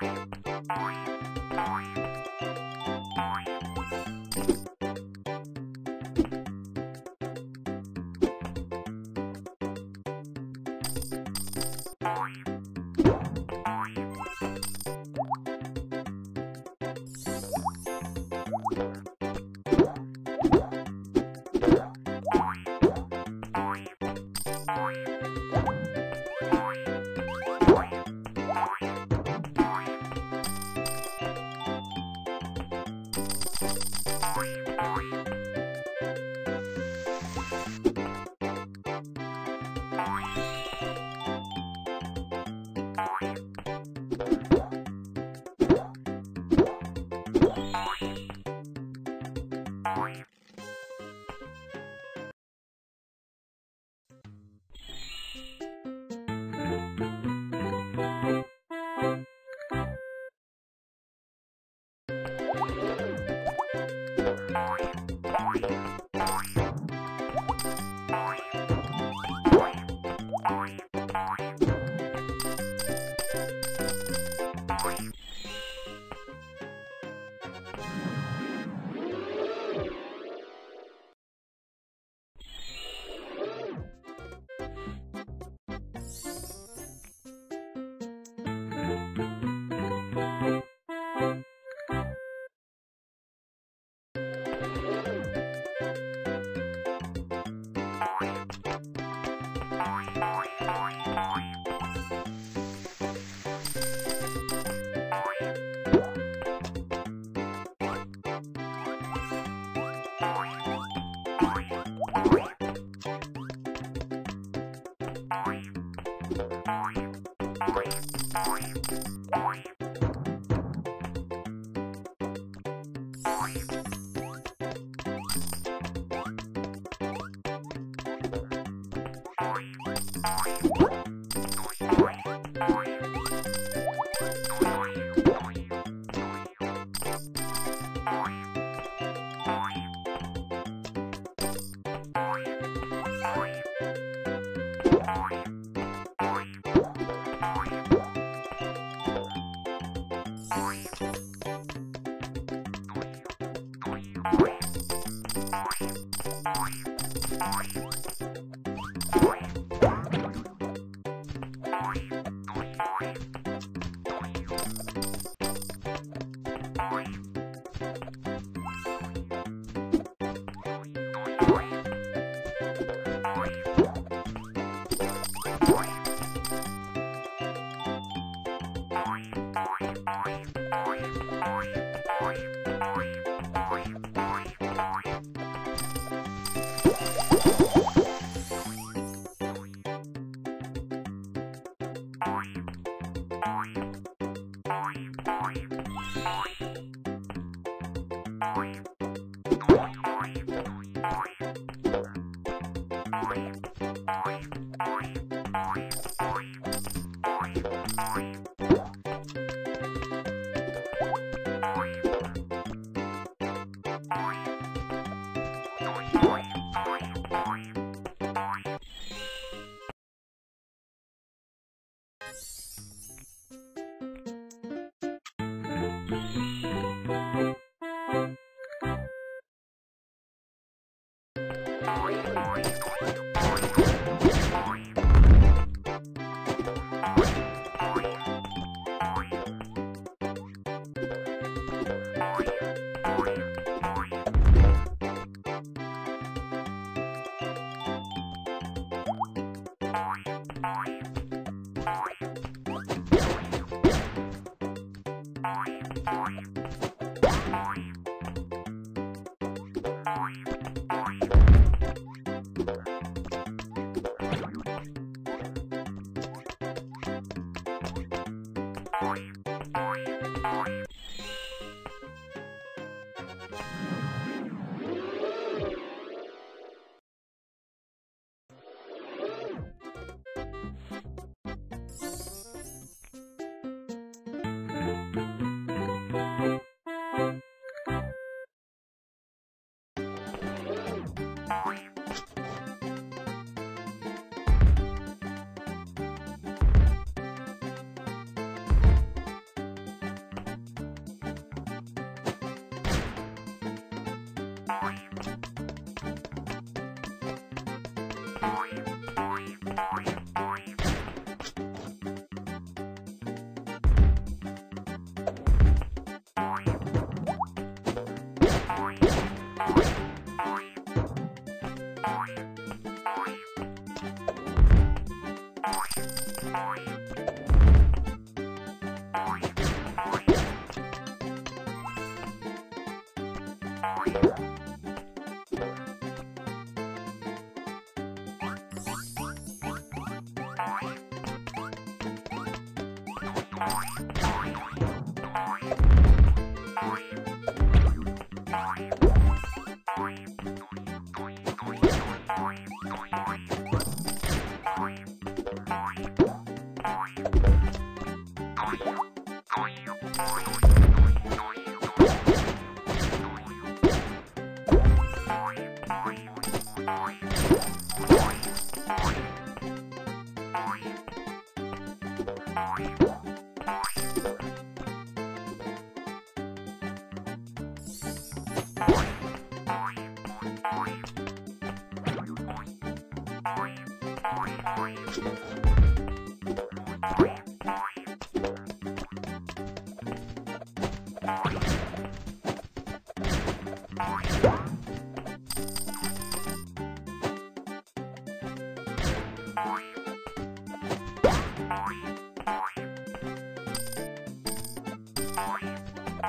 Bye. Thank.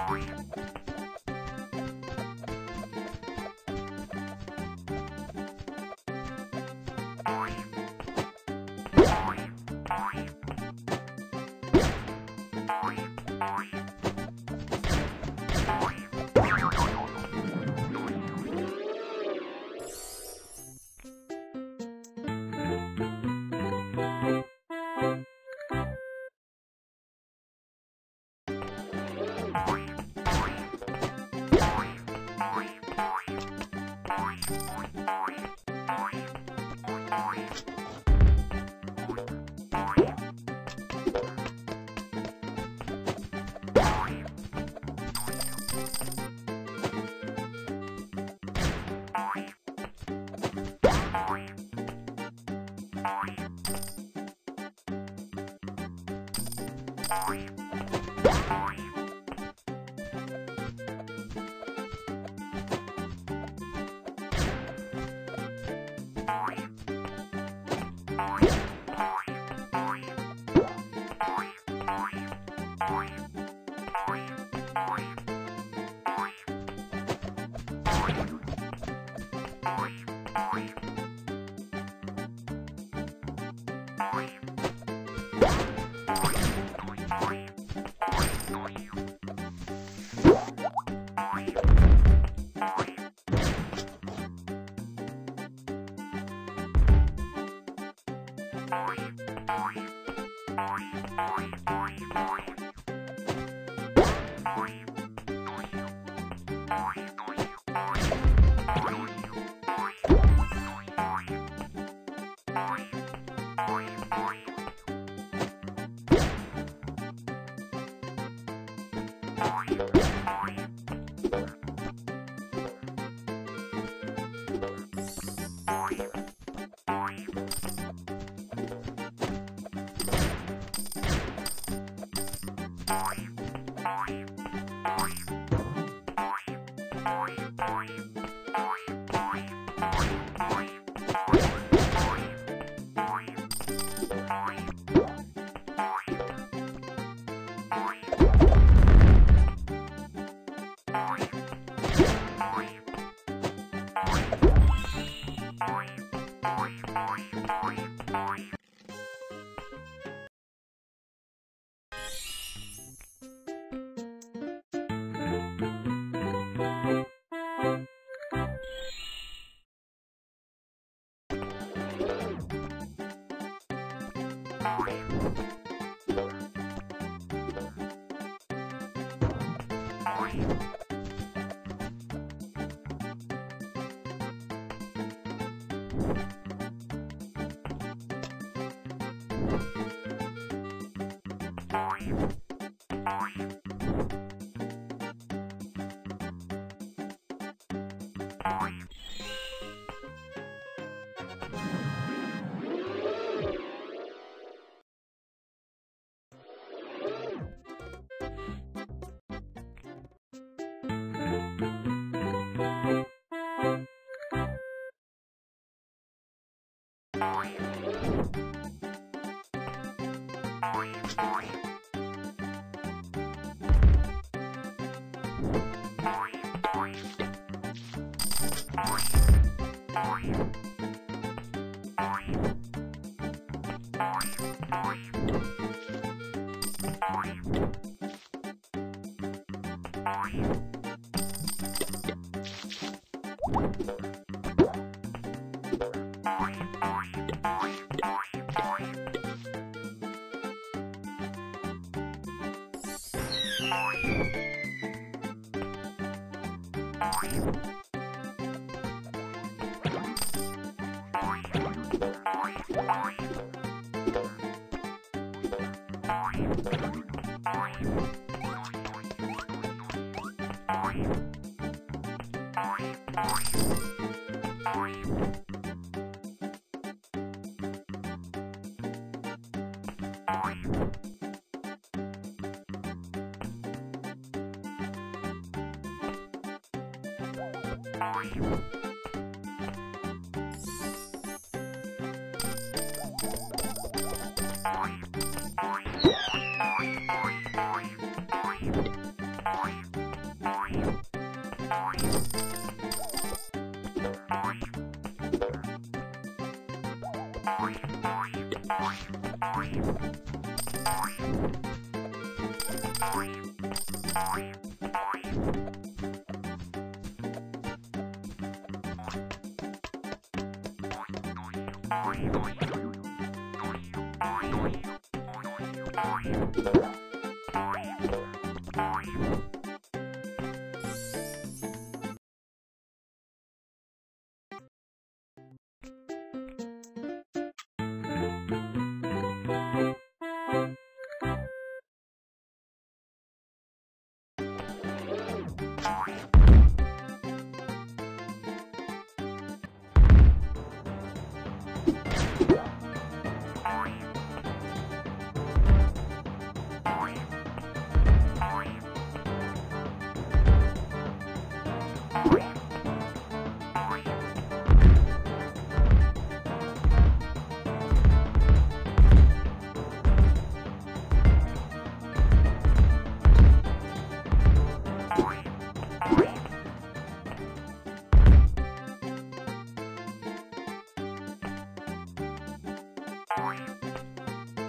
Bye. Bye. Thank you. time. you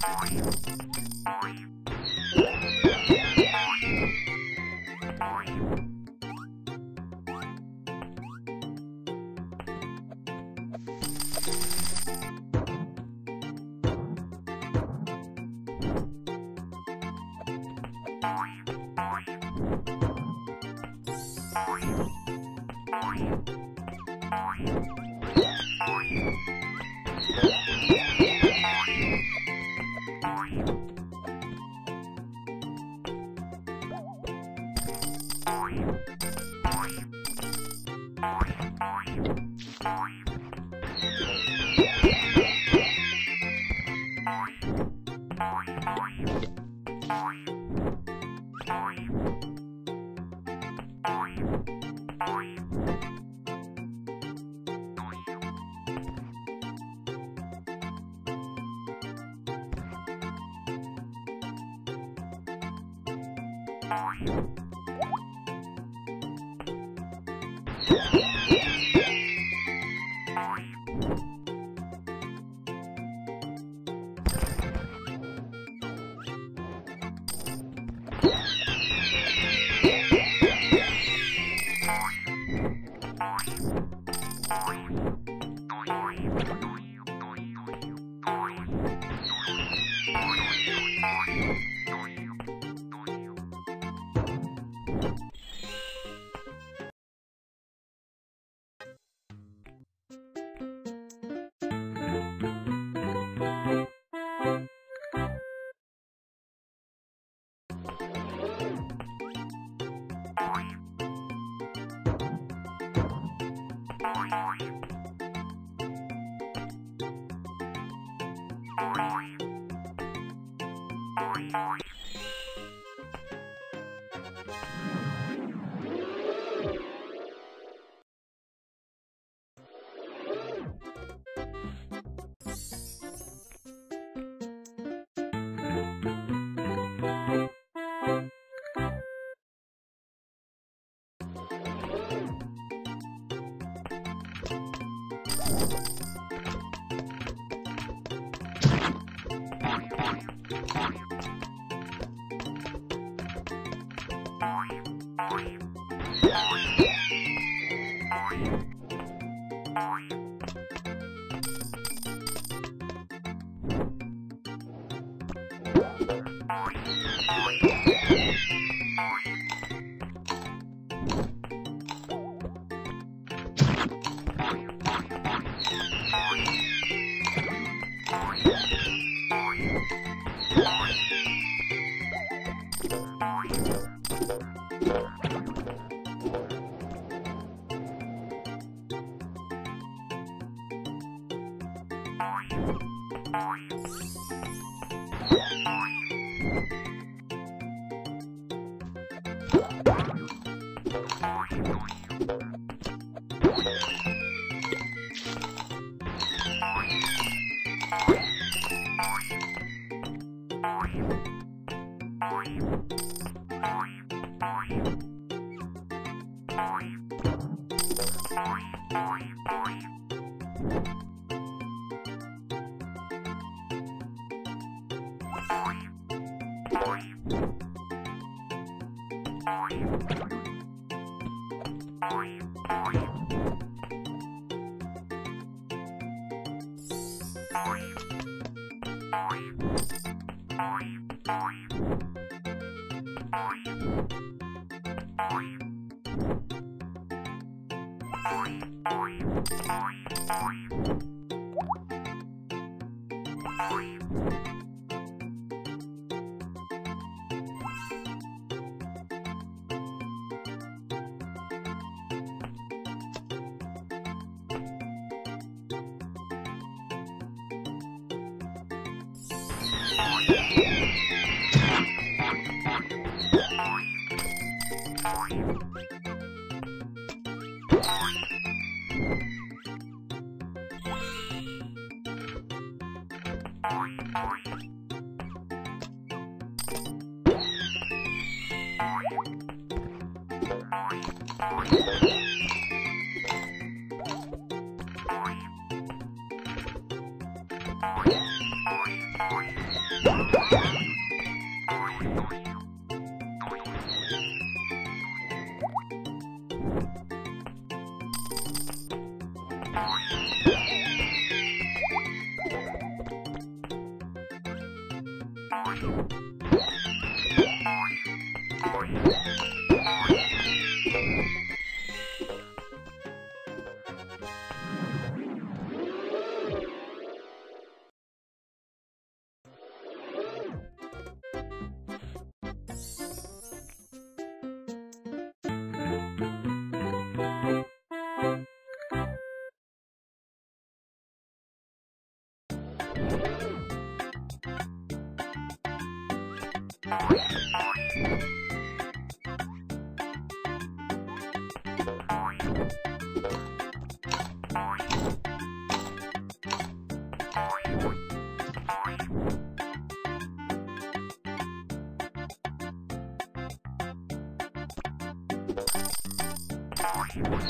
Thank you. Yeah. Bye. Thank you. you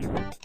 Thank you.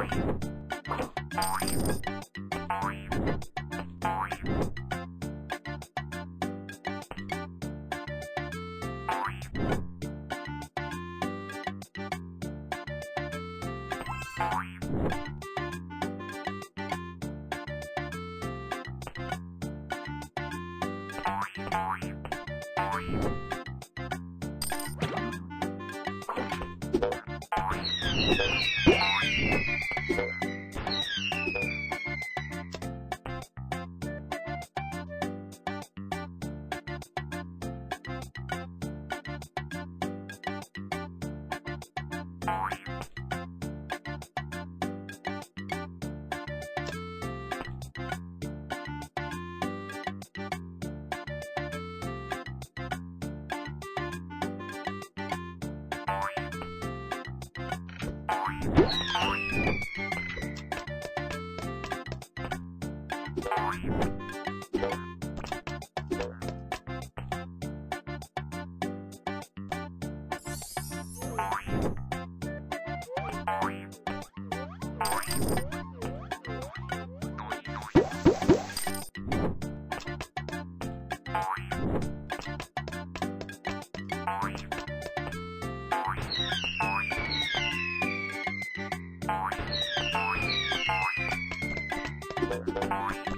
Bye. Bye. Música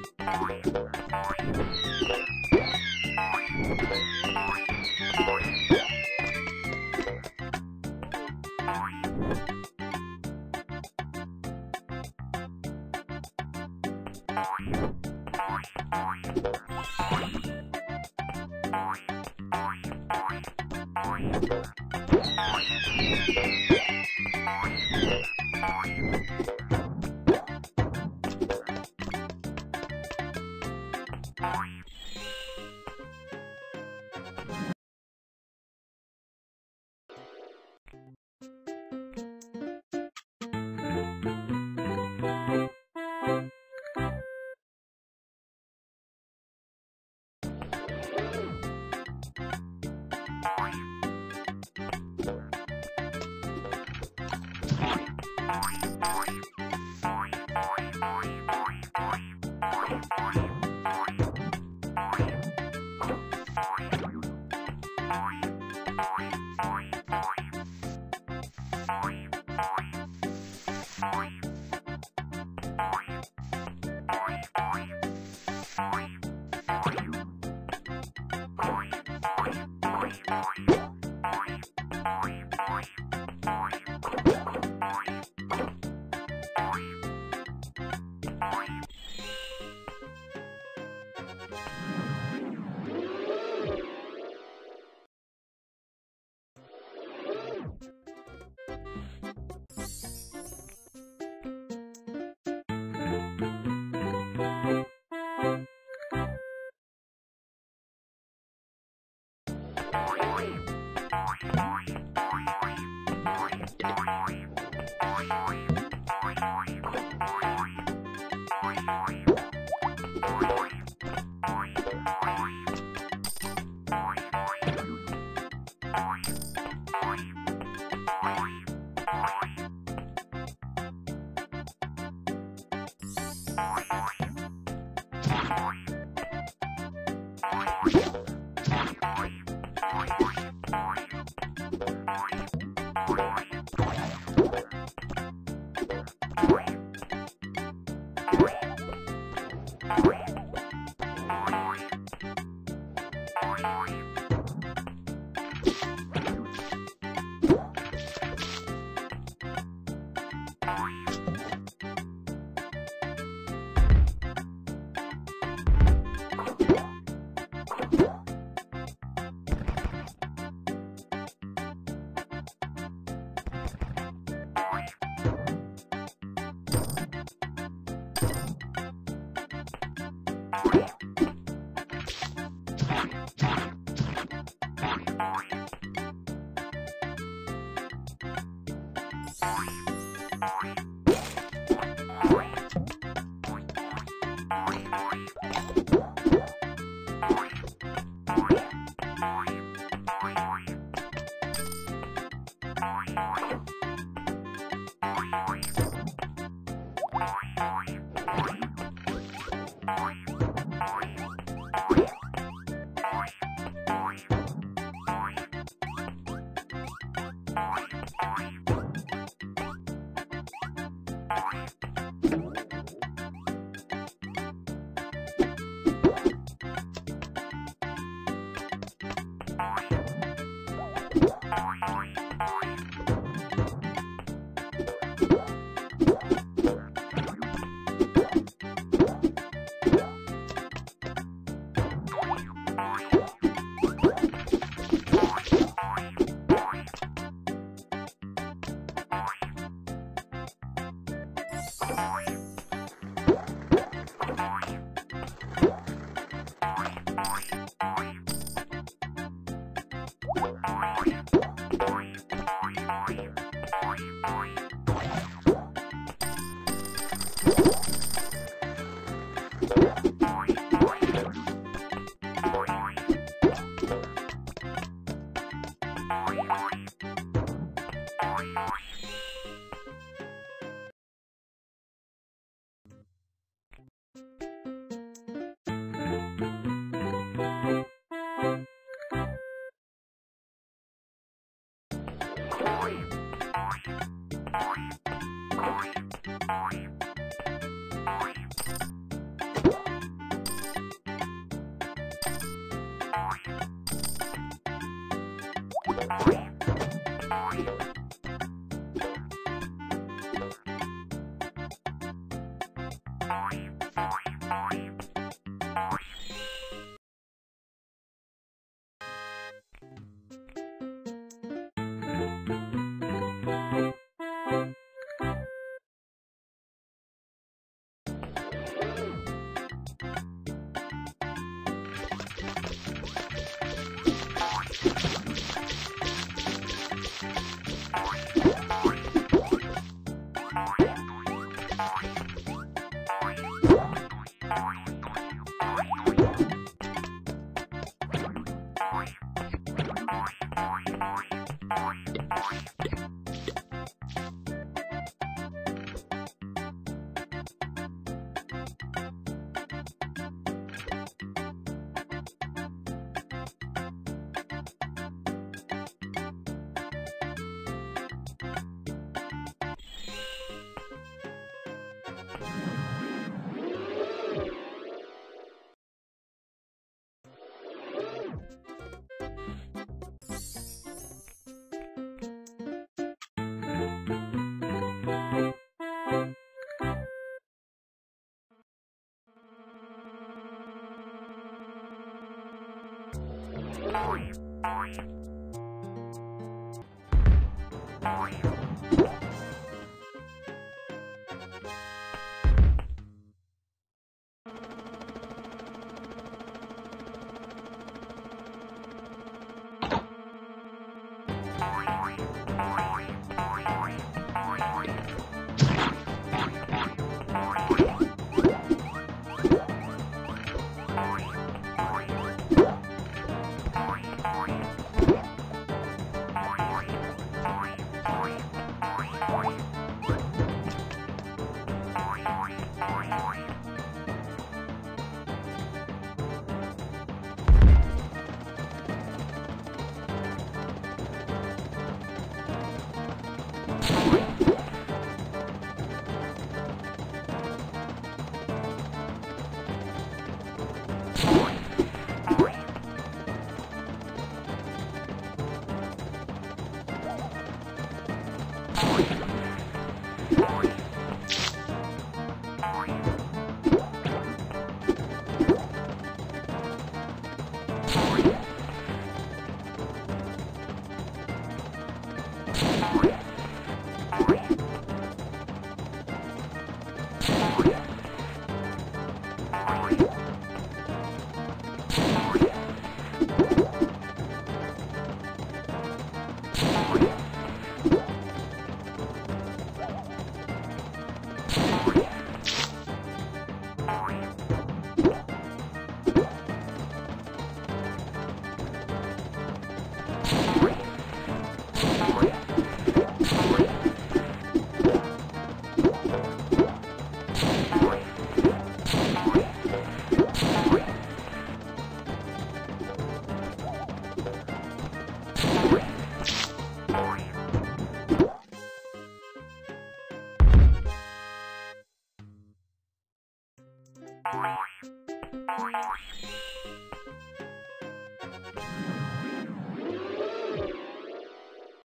Bye. Bye.